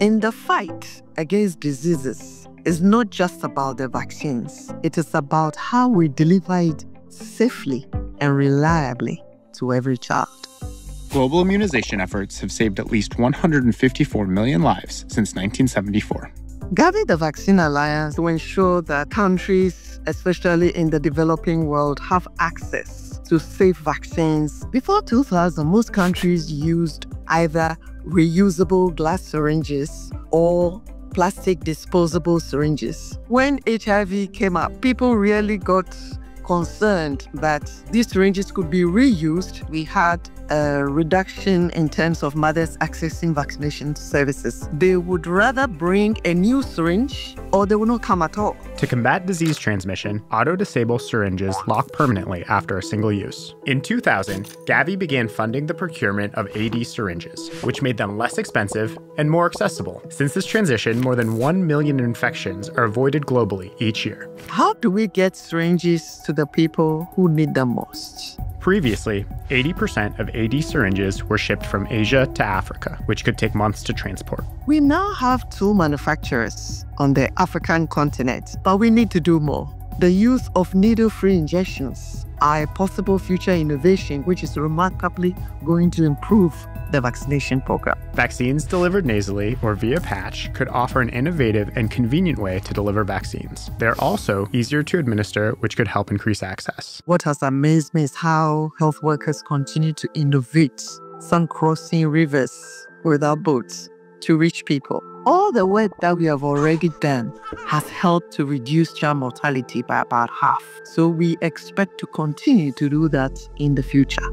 In the fight against diseases, it's not just about the vaccines, it is about how we deliver it safely and reliably to every child. Global immunization efforts have saved at least 154 million lives since 1974. Gavi the Vaccine Alliance to ensure that countries, especially in the developing world, have access to safe vaccines. Before 2000, most countries used either reusable glass syringes or plastic disposable syringes. When HIV came up, people really got concerned that these syringes could be reused. We had a reduction in terms of mothers accessing vaccination services. They would rather bring a new syringe or they will not come at all. To combat disease transmission, auto disable syringes lock permanently after a single use. In 2000, Gavi began funding the procurement of AD syringes, which made them less expensive and more accessible. Since this transition, more than 1 million infections are avoided globally each year. How do we get syringes to the people who need them most? Previously, 80% of AD syringes were shipped from Asia to Africa, which could take months to transport. We now have two manufacturers on the African continent, but we need to do more. The use of needle free injections are a possible future innovation which is remarkably going to improve the vaccination program. Vaccines delivered nasally or via patch could offer an innovative and convenient way to deliver vaccines. They're also easier to administer, which could help increase access. What has amazed me is how health workers continue to innovate, some crossing rivers without boats to reach people. All the work that we have already done has helped to reduce child mortality by about half. So we expect to continue to do that in the future.